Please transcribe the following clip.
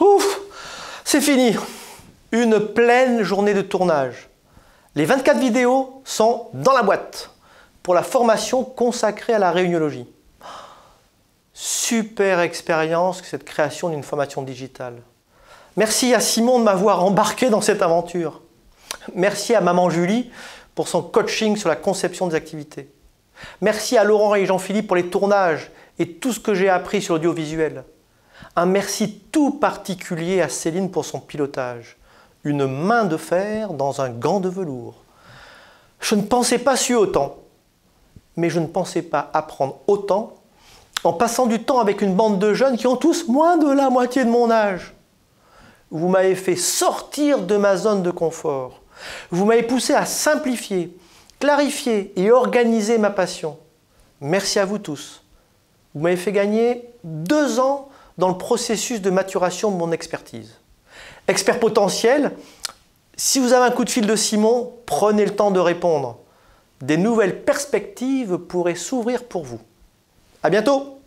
Ouf, c'est fini. Une pleine journée de tournage. Les 24 vidéos sont dans la boîte pour la formation consacrée à la réuniologie. Super expérience cette création d'une formation digitale. Merci à Simon de m'avoir embarqué dans cette aventure. Merci à maman Julie pour son coaching sur la conception des activités. Merci à Laurent et Jean-Philippe pour les tournages et tout ce que j'ai appris sur l'audiovisuel. Un merci tout particulier à Céline pour son pilotage. Une main de fer dans un gant de velours. Je ne pensais pas su autant, mais je ne pensais pas apprendre autant en passant du temps avec une bande de jeunes qui ont tous moins de la moitié de mon âge. Vous m'avez fait sortir de ma zone de confort. Vous m'avez poussé à simplifier, clarifier et organiser ma passion. Merci à vous tous. Vous m'avez fait gagner deux ans dans le processus de maturation de mon expertise. Expert potentiel, si vous avez un coup de fil de Simon, prenez le temps de répondre. Des nouvelles perspectives pourraient s'ouvrir pour vous. À bientôt